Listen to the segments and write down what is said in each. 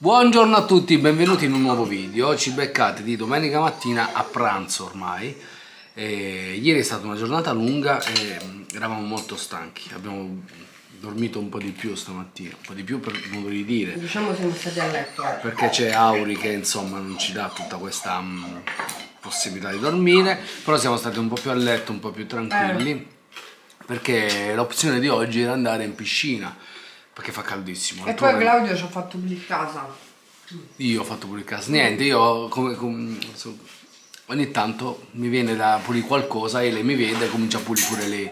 Buongiorno a tutti, benvenuti in un nuovo video. Ci beccate di domenica mattina a pranzo ormai. E ieri è stata una giornata lunga e eravamo molto stanchi. Abbiamo dormito un po' di più stamattina, un po' di più per modo di dire. Diciamo siamo stati a letto. Perché c'è Auri che insomma non ci dà tutta questa um, possibilità di dormire, però siamo stati un po' più a letto, un po' più tranquilli. Eh. Perché l'opzione di oggi era andare in piscina perché fa caldissimo. E poi Claudio ci ha fatto pulire casa. Io ho fatto pulire casa. Niente, io come, come, ogni tanto mi viene da pulire qualcosa e lei mi vede e comincia a pulire pure lei.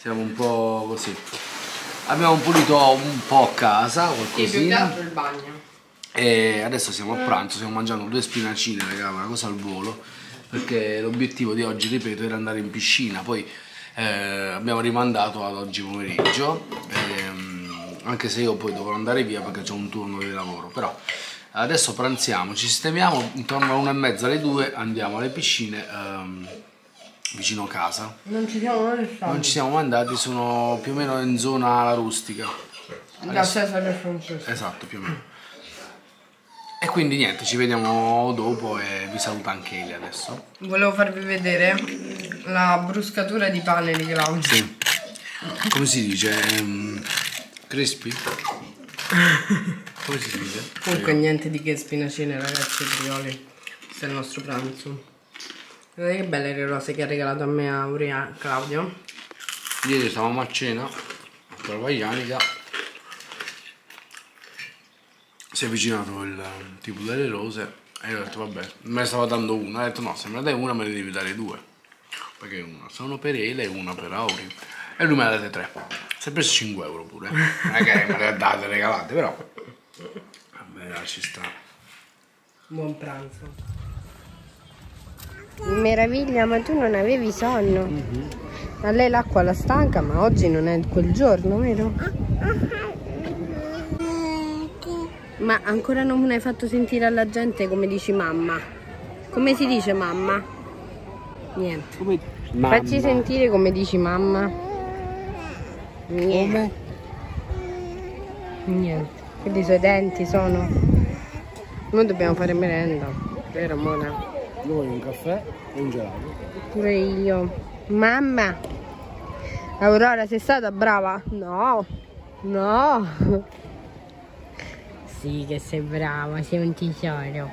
Siamo un po' così. Abbiamo pulito un po' a casa, qualcosina. Sì, più che altro il bagno. E adesso siamo a pranzo, stiamo mangiando due spinacine, raga, una cosa al volo. Perché l'obiettivo di oggi, ripeto, era andare in piscina. Poi eh, abbiamo rimandato ad oggi pomeriggio. Ehm, anche se io poi dovrò andare via perché ho un turno di lavoro, però adesso pranziamo, ci sistemiamo, intorno a una e mezza alle due andiamo alle piscine um, vicino a casa. Non ci siamo mai Non ci siamo mandati, sono più o meno in zona rustica. Da Cesare Francesco. Esatto, più o meno. E quindi niente, ci vediamo dopo e vi saluta anche Eli adesso. Volevo farvi vedere la bruscatura di pane di Claudio. Sì. Come si dice? Um, Crispy? Come si dice? Comunque niente di che spinacine ragazzi brioli. Questo è il nostro pranzo. Guardate che belle le rose che ha regalato a me a Uria Claudio. Ieri stavamo a cena con la Ianica. Si è avvicinato il tipo delle rose e io ho detto vabbè, me ne stava dando una. Ho detto no, se me ne dai una me ne devi dare due. Perché una sono per Ele e una per Auri. E lui me ne ha date tre. Si è preso 5 euro pure. Non è che me le ha date regalate, però. Vabbè, ci sta. Buon pranzo. Meraviglia, ma tu non avevi sonno. Mm -hmm. A lei l'acqua la stanca, ma oggi non è quel giorno, vero? Ma ancora non hai fatto sentire alla gente come dici mamma. Come si dice mamma? Niente. Come... Mamma. Facci sentire come dici mamma. Come? Niente. Quindi i suoi denti sono... Noi dobbiamo fare merenda, vero Mona? Io voglio un caffè e un gelato. Pure io. Mamma! Aurora, sei stata brava? No! No! Sì che sei brava, sei un tesoro.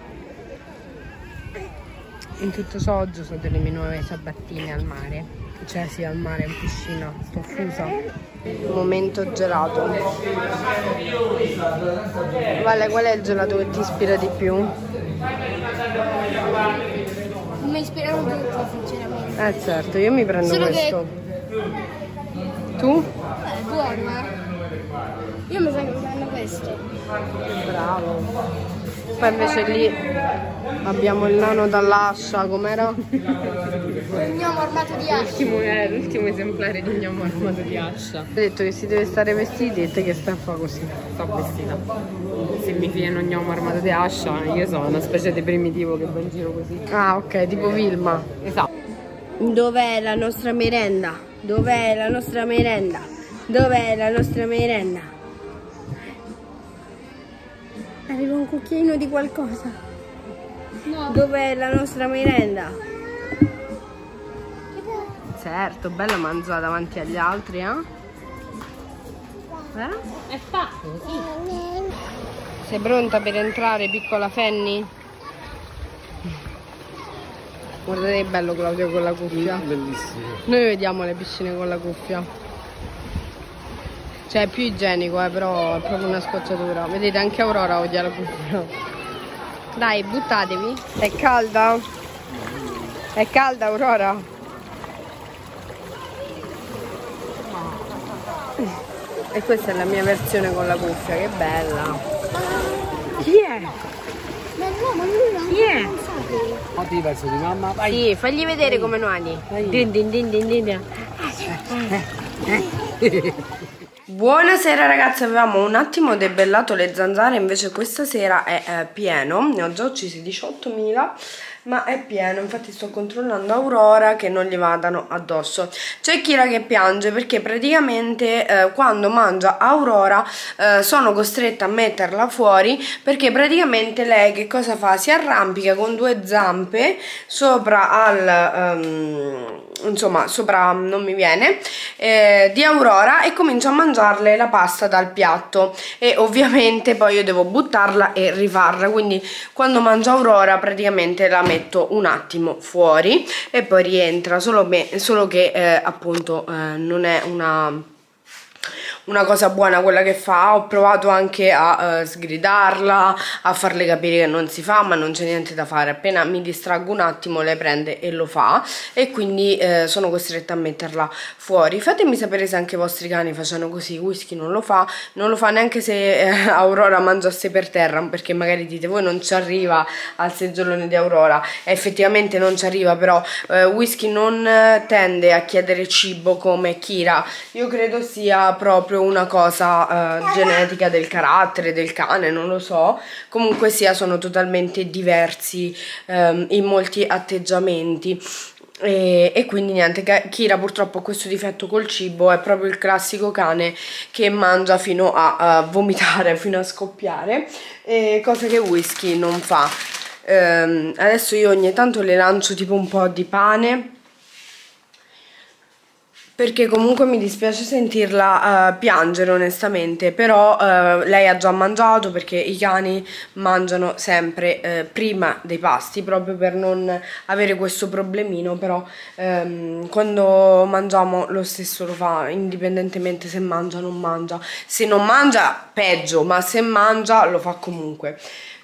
In tutto oggi sono delle mie nuove sabattine al mare. Cioè sì, al mare, in piscina, sto fusa. Momento gelato. Vale, qual è il gelato che ti ispira di più? Mi ispirano tutti, sinceramente. Eh certo, io mi prendo Solo questo. Che... Tu? Eh, buono, eh. Io mi prendo questo. Bravo. Poi invece lì abbiamo il nano dall'ascia, com'era? Il gnomo armato di ascia. L'ultimo, eh, esemplare di gnomo armato di ascia. Ha detto che si deve stare vestiti e te che stai a fare così. Sto vestita. Se mi viene un gnomo armato di ascia, io sono una specie di primitivo che va in giro così. Ah, ok, tipo Vilma. Esatto. Dov'è la nostra merenda? Dov'è la nostra merenda? Dov'è la nostra merenda? Arriva un cucchiaino di qualcosa. No. Dov'è la nostra merenda? Certo, bella mangiare davanti agli altri, eh? eh? È fatto, sì. Sei pronta per entrare, piccola Fanny? Guardate che bello Claudio con la cuffia. Bellissimo. Noi vediamo le piscine con la cuffia. Cioè è più igienico, eh, però è proprio una scocciatura. Vedete, anche Aurora odia la cucina. Dai, buttatevi. È calda? È calda, Aurora? E questa è la mia versione con la cuffia, che bella. Chi è? Chi è? Fatti verso di mamma, vai. Sì, fagli vedere come nuoti. Din din din din din. Buonasera ragazzi, avevamo un attimo debellato le zanzare, invece questa sera è eh, pieno, ne ho già uccisi 18.000 ma è pieno, infatti sto controllando Aurora che non gli vadano addosso. C'è Kira che piange perché praticamente eh, quando mangia Aurora eh, sono costretta a metterla fuori perché praticamente lei che cosa fa? Si arrampica con due zampe sopra al... Um, insomma sopra non mi viene eh, di Aurora e comincio a mangiarle la pasta dal piatto. E ovviamente poi io devo buttarla e rifarla. Quindi quando mangio Aurora praticamente la metto un attimo fuori e poi rientra. Solo, solo che eh, appunto eh, non è una una cosa buona quella che fa, ho provato anche a uh, sgridarla, a farle capire che non si fa, ma non c'è niente da fare, appena mi distraggo un attimo lei prende e lo fa. E quindi uh, sono costretta a metterla fuori. Fatemi sapere se anche i vostri cani facciano così, Whisky non lo fa, non lo fa neanche se uh, Aurora mangiasse per terra, perché magari dite voi non ci arriva al seggiolone di Aurora, effettivamente non ci arriva, però Whisky non tende a chiedere cibo come Kira, io credo sia proprio proprio una cosa uh, genetica del carattere del cane, non lo so. Comunque sia, sono totalmente diversi um, in molti atteggiamenti. E, e, quindi niente, Kira purtroppo ha questo difetto col cibo, è proprio il classico cane che mangia fino a, a vomitare, fino a scoppiare, cosa che Whisky non fa. Um, adesso io ogni tanto le lancio tipo un po' di pane perché comunque mi dispiace sentirla uh, piangere onestamente, però uh, lei ha già mangiato perché i cani mangiano sempre uh, prima dei pasti proprio per non avere questo problemino, però um, quando mangiamo lo stesso lo fa indipendentemente se mangia o non mangia, se non mangia peggio, ma se mangia lo fa comunque.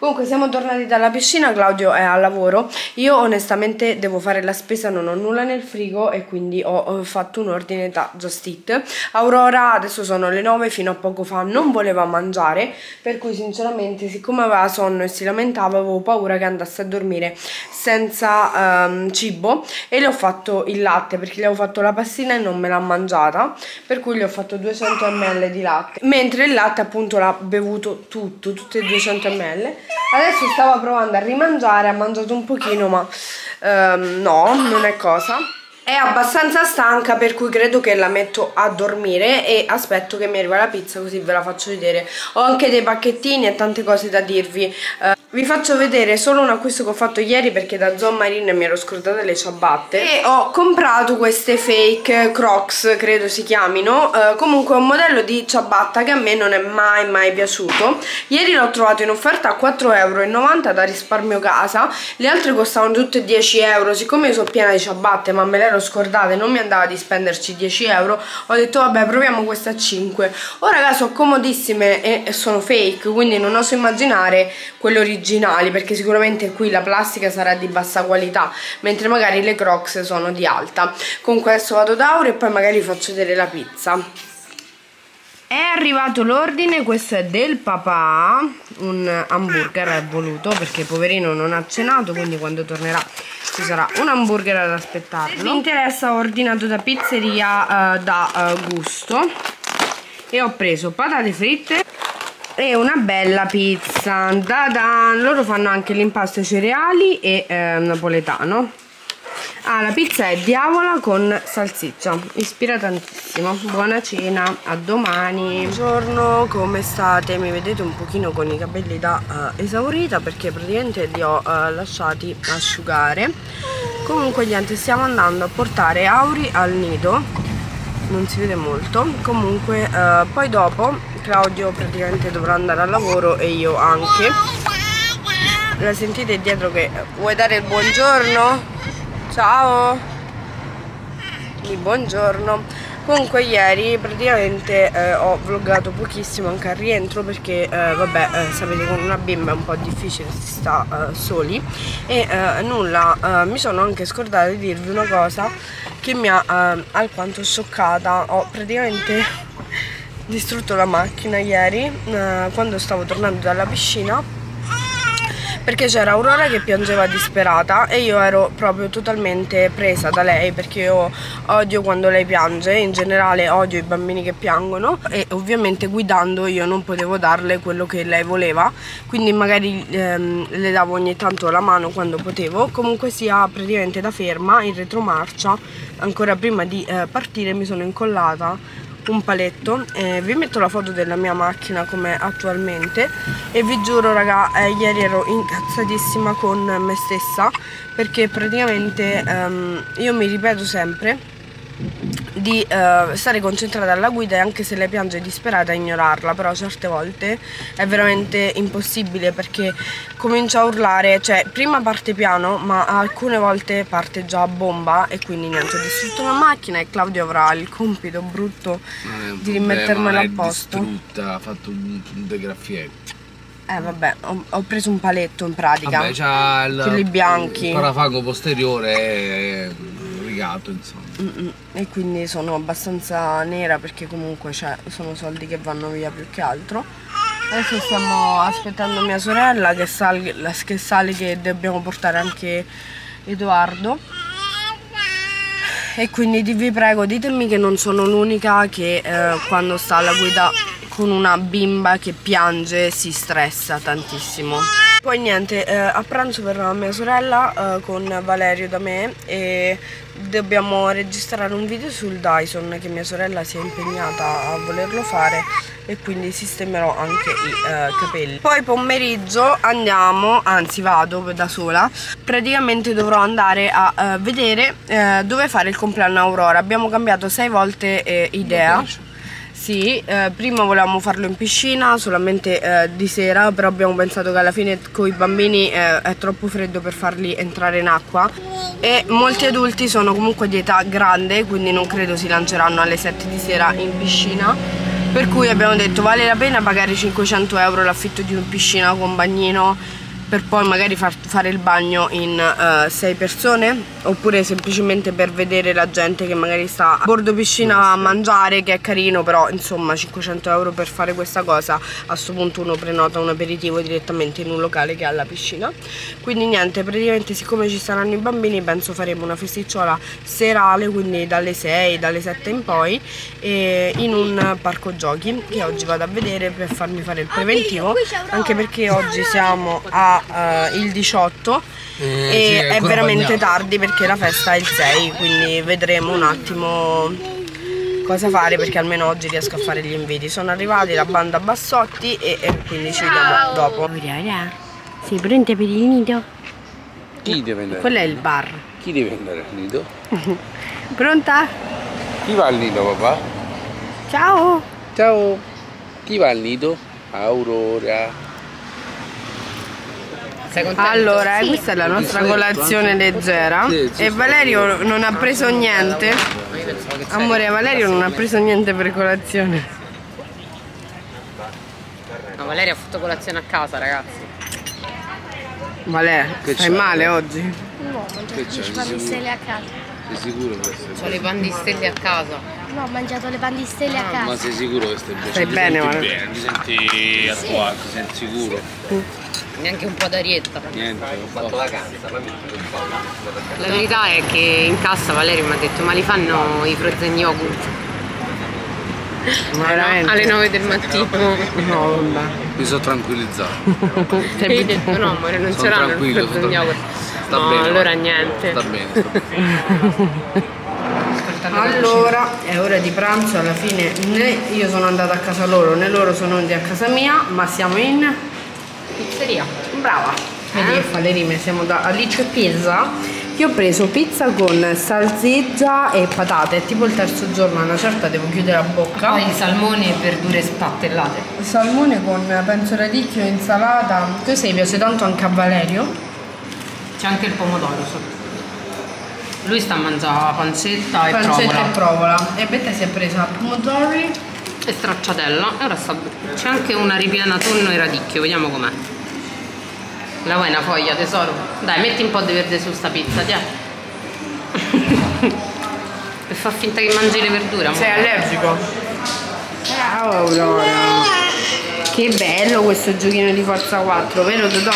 Comunque siamo tornati dalla piscina, Claudio è al lavoro, io onestamente devo fare la spesa, non ho nulla nel frigo e quindi ho, fatto un ordine da Just Eat. Aurora adesso sono le 9, fino a poco fa non voleva mangiare, per cui sinceramente siccome aveva sonno e si lamentava avevo paura che andasse a dormire senza um, cibo e le ho fatto il latte perché le ho fatto la pastina e non me l'ha mangiata, per cui le ho fatto 200 ml di latte, mentre il latte appunto l'ha bevuto tutto, tutte 200 ml Adesso stava provando a rimangiare, ha mangiato un pochino ma um, no, non è cosa. È abbastanza stanca per cui credo che la metto a dormire e aspetto che mi arriva la pizza così ve la faccio vedere. Ho anche dei pacchettini e tante cose da dirvi. Uh, vi faccio vedere solo un acquisto che ho fatto ieri perché da Zon Marine mi ero scordata le ciabatte. E ho comprato queste fake crocs credo si chiamino. Uh, comunque un modello di ciabatta che a me non è mai mai piaciuto. Ieri l'ho trovato in offerta a 4,90 euro da risparmio casa. Le altre costavano tutte 10 euro. Siccome io sono piena di ciabatte ma me le ero scordate non mi andava di spenderci 10 euro ho detto vabbè proviamo queste a 5 ora raga sono comodissime e sono fake quindi non oso immaginare quelle originali perché sicuramente qui la plastica sarà di bassa qualità mentre magari le crocs sono di alta. Comunque adesso vado da Auro e poi magari faccio vedere la pizza. È arrivato l'ordine, questo è del papà, un hamburger è voluto perché poverino non ha cenato, quindi quando tornerà ci sarà un hamburger ad aspettarlo. Se vi interessa ho ordinato da pizzeria uh, da uh, gusto. E ho preso patate fritte e una bella pizza. Da -da. Loro fanno anche l'impasto cereali e eh, napoletano. Ah, la pizza è diavola con salsiccia, ispira tantissimo. Buona cena, a domani. Buongiorno, come state? Mi vedete un pochino con i capelli da uh, esaurita perché praticamente li ho uh, lasciati asciugare. Comunque niente, stiamo andando a portare Auri al nido. Non si vede molto. Comunque uh, poi dopo Claudio praticamente dovrà andare al lavoro e io anche. La sentite dietro che vuoi dare il buongiorno? Ciao! Quindi buongiorno! Comunque ieri praticamente eh, ho vloggato pochissimo anche al rientro perché eh, vabbè eh, sapete con una bimba è un po' difficile si sta eh, soli e eh, nulla eh, mi sono anche scordata di dirvi una cosa che mi ha alquanto scioccata ho praticamente distrutto la macchina ieri quando stavo tornando dalla piscina perché c'era Aurora che piangeva disperata e io ero proprio totalmente presa da lei perché io odio quando lei piange, in generale odio i bambini che piangono e ovviamente guidando io non potevo darle quello che lei voleva, quindi magari ehm, le davo ogni tanto la mano quando potevo, comunque sia praticamente da ferma in retromarcia, ancora prima di eh, partire mi sono incollata un paletto eh, vi metto la foto della mia macchina come attualmente e vi giuro raga eh, ieri ero incazzatissima con me stessa perché praticamente ehm, io mi ripeto sempre di eh, stare concentrata alla guida e anche se lei piange disperata ignorarla però certe volte è veramente impossibile perché comincia a urlare cioè prima parte piano ma alcune volte parte già a bomba e quindi niente ho distrutto la macchina e Claudio avrà il compito brutto di rimettermela a posto. distrutta ha fatto un, un degraffietto. Eh vabbè ho, ho, preso un paletto in pratica. Vabbè c'ha il quelli bianchi. il parafango posteriore è rigato insomma Mm -mm. e quindi sono abbastanza nera perché comunque cioè, sono soldi che vanno via più che altro. Adesso stiamo aspettando mia sorella che, sal che sale che dobbiamo portare anche Edoardo. E quindi vi prego ditemi che non sono l'unica che eh, quando sta alla guida con una bimba che piange si stressa tantissimo poi niente, eh, a pranzo verrà mia sorella eh, con Valerio da me e dobbiamo registrare un video sul Dyson che mia sorella si è impegnata a volerlo fare e quindi sistemerò anche i eh, capelli. Poi pomeriggio andiamo, anzi vado da sola, praticamente dovrò andare a eh, vedere eh, dove fare il compleanno Aurora. Abbiamo cambiato sei volte eh, idea sì, eh, prima volevamo farlo in piscina, solamente eh, di sera, però abbiamo pensato che alla fine con i bambini eh, è troppo freddo per farli entrare in acqua e molti adulti sono comunque di età grande, quindi non credo si lanceranno alle 7 di sera in piscina. Per cui abbiamo detto vale la pena pagare 500 euro l'affitto di una piscina con bagnino per poi magari far fare il bagno in uh, sei persone oppure semplicemente per vedere la gente che magari sta a bordo piscina a mangiare che è carino però insomma 500 euro per fare questa cosa a questo punto uno prenota un aperitivo direttamente in un locale che ha la piscina. Quindi niente praticamente siccome ci saranno i bambini penso faremo una festicciola serale quindi dalle 6 dalle 7 in poi in un parco giochi che oggi vado a vedere per farmi fare il preventivo anche perché oggi siamo a uh, il 18 eh, e sì, è, è veramente bagnato. tardi perché la festa è il 6 quindi vedremo un attimo cosa fare perché almeno oggi riesco a fare gli inviti sono arrivati la banda Bassotti e, e quindi ci vediamo dopo sei pronta per il nido? chi deve andare? quello è il bar chi deve andare al nido? pronta? chi va al nido papà? ciao ciao chi va al nido? Aurora allora, eh, questa è la nostra colazione leggera e Valerio non ha preso niente. Amore, Valerio non ha preso niente per colazione. No, Valerio ha fatto colazione a casa, ragazzi. Valerio, stai male oggi? No, ho mangiato le pandistelle a casa. Sei sicuro che stai Ho le pandistelle a casa. No, ho mangiato le pandistelle a casa. Ma sei sicuro che stai bene? Stai bene, Valerio? Ti senti a tuo agio, ti senti sicuro? Neanche un po' d'arietta. Niente, ho fatto vacanza, La verità è che in cassa Valerio mi ha detto ma li fanno i frozen yogurt? Ma veramente? Alle 9 del mattino. No, vabbè. Mi sono tranquillizzato. Hai detto no amore, non c'erano i frozen yogurt. Sta no, bene. allora niente. Sta bene, sta bene. Allora, è ora di pranzo, alla fine né io sono andata a casa loro né loro sono venuti a casa mia, ma siamo in pizzeria. Brava. Vedi, eh? fa le rime, siamo da Alice Pizza. Io ho preso pizza con salsiccia e patate, tipo il terzo giorno, una certa devo chiudere la bocca. Poi salmone e verdure spattellate. Salmone con penso radicchio, insalata. Questo mi piace tanto anche a Valerio. C'è anche il pomodoro sotto. Lui sta a mangiare pancetta e pancetta provola. e provola. E Betta si è presa pomodori e stracciatella e ora sta c'è anche una ripiena tonno e radicchio vediamo com'è la vuoi una foglia tesoro? dai metti un po' di verde su sta pizza ti e fa finta che mangi le verdure sei allergico? ciao Aurora che bello questo giochino di Forza 4 vero Totò?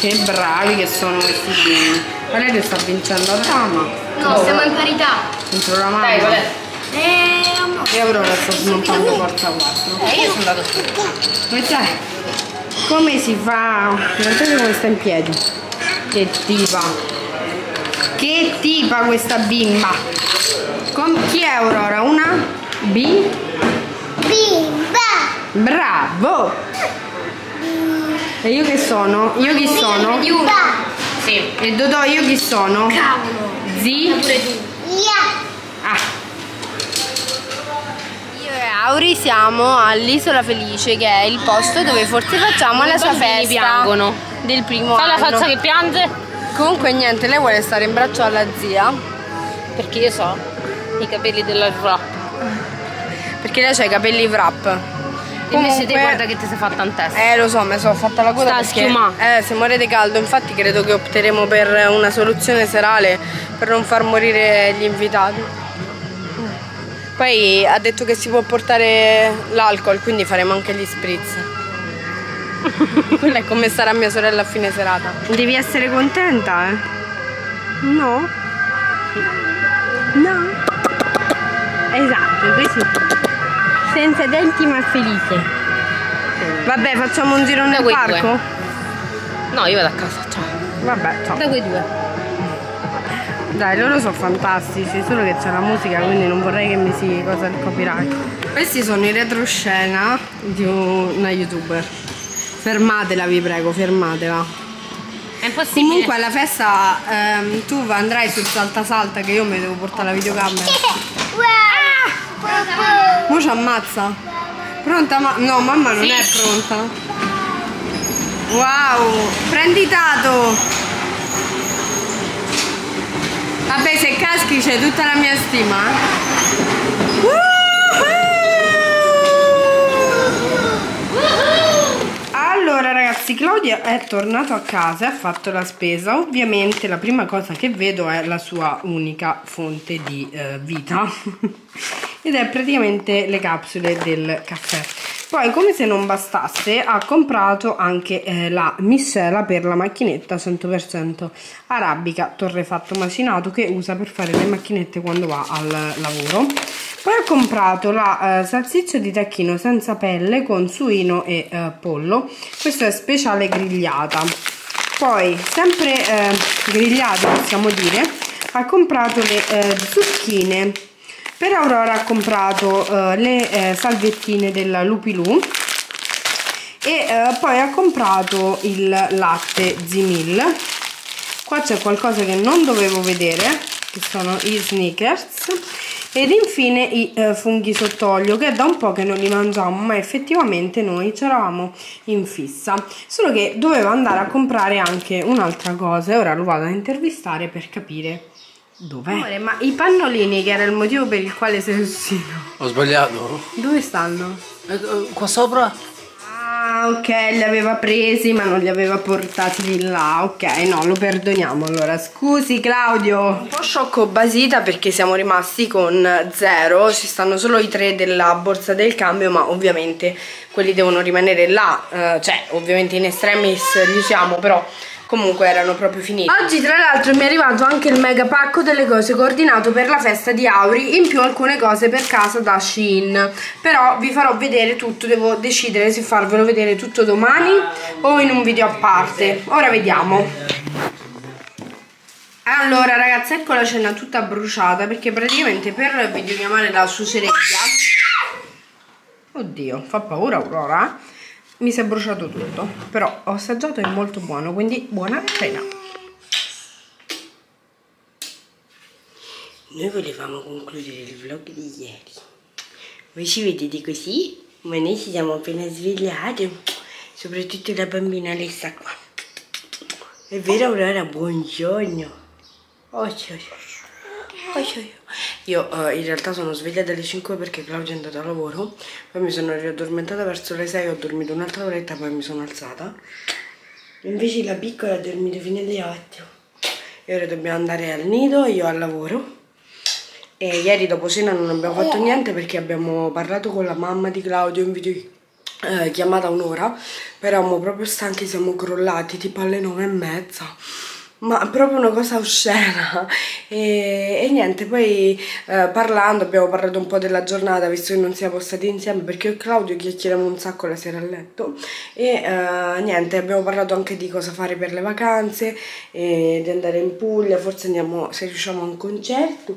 Che bravi che sono questi bimbi. Valerio sta vincendo a dama. No, siamo in parità. Contro la mamma. Dai, Eh, amore. E Aurora sta smontando forza 4. Eh, io sono andato su. Guardate, come si fa? Guardate come sta in piedi. Che tipa. Che tipa questa bimba. Com- chi è Aurora? Una? B? Bimba. Bravo! E io che sono? Io chi sono? Sì. E Dodò io chi sono? Cavolo. Zi? Pure tu. Yeah. Ah, Io e Auri siamo all'Isola Felice, che è il posto dove forse facciamo la sua festa piangono. del primo Fa la anno. faccia che piange Comunque niente, lei vuole stare in braccio alla zia, perché io so i capelli della rap. perché lei ha i capelli wrap. Invece te Comunque- guarda che ti sei fatta in testa. Eh lo so, mi sono fatta la coda Sta perché eh, se muore di caldo, infatti credo che opteremo per una soluzione serale per non far morire gli invitati. Poi ha detto che si può portare l'alcol, quindi faremo anche gli spritz. Quella è come sarà mia sorella a fine serata. devi essere contenta, eh? No? No? Esatto, così. Senza denti ma felice. Vabbè, facciamo un giro nel parco? due. No, io vado a casa, ciao. Vabbè, ciao. Da quei due. Dai, loro sono fantastici, solo che c'è la musica, quindi non vorrei che mi si cosa il copyright. Questi sono i retroscena di una youtuber. Fermatela, vi prego, fermatela. È impossibile. Comunque alla festa ehm, tu andrai sul salta salta che io mi devo portare la videocamera. Wow. Mo ci ammazza. Pronta ma no, mamma non è pronta. Wow, prendi Tato. Vabbè, se caschi c'è tutta la mia stima. eh. Allora ragazzi, Claudia è tornato a casa e ha fatto la spesa. Ovviamente la prima cosa che vedo è la sua unica fonte di eh, vita ed è praticamente le capsule del caffè. Poi come se non bastasse ha comprato anche eh, la miscela per la macchinetta 100% arabica torrefatto macinato che usa per fare le macchinette quando va al lavoro. Poi ho comprato la eh, salsiccia di tacchino senza pelle con suino e eh, pollo. Questo è speciale grigliata. Poi, sempre eh, grigliate possiamo dire, ha comprato le eh, zucchine. Per Aurora ha comprato eh, le eh, salvettine della Lupilù e poi ha comprato il latte Zimil. Qua c'è qualcosa che non dovevo vedere, che sono i sneakers. Ed infine i eh, funghi sott'olio, che è da un po' che non li mangiamo, ma effettivamente noi c'eravamo in fissa. Solo che dovevo andare a comprare anche un'altra cosa e ora lo vado a intervistare per capire dov'è. Amore, ma i pannolini, che era il motivo per il quale sei uscito, Ho sbagliato? dove stanno? Eh, eh, qua sopra? Ah, ok, li aveva presi ma non li aveva portati di là. Ok, no, lo perdoniamo allora. Scusi Claudio. Un po' sciocco basita perché siamo rimasti con zero, ci stanno solo i tre della borsa del cambio, ma ovviamente quelli devono rimanere là, eh, cioè ovviamente in extremis li usiamo, però comunque erano proprio finiti. Oggi tra l'altro mi è arrivato anche il mega pacco delle cose coordinato per la festa di Auri, in più alcune cose per casa da Shein, però vi farò vedere tutto, devo decidere se farvelo vedere tutto domani o in un video a parte. Ora vediamo. Allora ragazzi ecco la cena tutta bruciata perché praticamente per videochiamare la suocereglia Oddio fa paura Aurora Mi si è bruciato tutto Però ho assaggiato è molto buono quindi buona cena Noi volevamo concludere il vlog di ieri Voi ci vedete così? Ma noi ci siamo appena svegliati Soprattutto la bambina Alessa qua È vero Aurora? Buongiorno Oh, sì, sì. Oh. Io eh, in realtà sono sveglia dalle 5 perché Claudia è andata a lavoro, poi mi sono riaddormentata verso le 6, ho dormito un'altra oretta, poi mi sono alzata. Invece la piccola ha dormito fino alle 8. E ora dobbiamo andare al nido, io al lavoro. E ieri dopo cena non abbiamo fatto niente perché abbiamo parlato con la mamma di Claudio in video eh, chiamata un'ora, però eravamo proprio stanchi, siamo crollati tipo alle nove e mezza ma proprio una cosa oscena. E, e niente poi eh, parlando abbiamo parlato un po' della giornata visto che non siamo stati insieme perché io e Claudio chiacchieriamo un sacco la sera a letto. E eh, niente abbiamo parlato anche di cosa fare per le vacanze di andare in Puglia forse andiamo se riusciamo a un concerto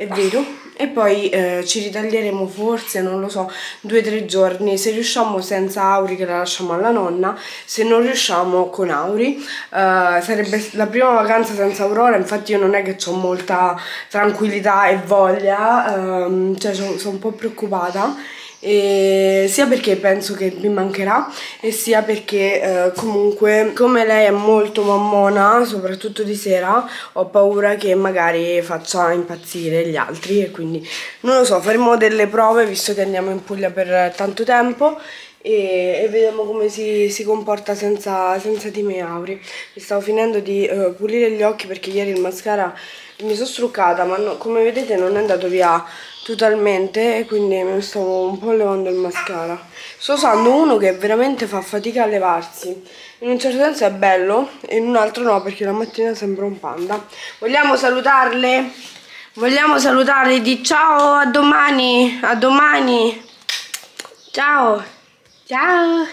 è vero. E poi eh, ci ritaglieremo forse, non lo so, due o tre giorni. Se riusciamo senza Auri che la lasciamo alla nonna, se non riusciamo con Auri. Eh, sarebbe la prima vacanza senza Aurora, infatti io non è che ho molta tranquillità e voglia, ehm, cioè sono son un po' preoccupata e sia perché penso che mi mancherà e sia perché eh, comunque come lei è molto mammona soprattutto di sera ho paura che magari faccia impazzire gli altri e quindi non lo so faremo delle prove visto che andiamo in Puglia per tanto tempo e, e vediamo come si, si comporta senza, senza di me Auri. Mi stavo finendo di uh, pulire gli occhi perché ieri il mascara mi sono struccata ma no, come vedete non è andato via totalmente e quindi mi stavo un po' levando il mascara. Sto usando uno che veramente fa fatica a levarsi. In un certo senso è bello e in un altro no perché la mattina sembra un panda. Vogliamo salutarle? vogliamo salutarle di ciao a domani a domani. Ciao. Ciao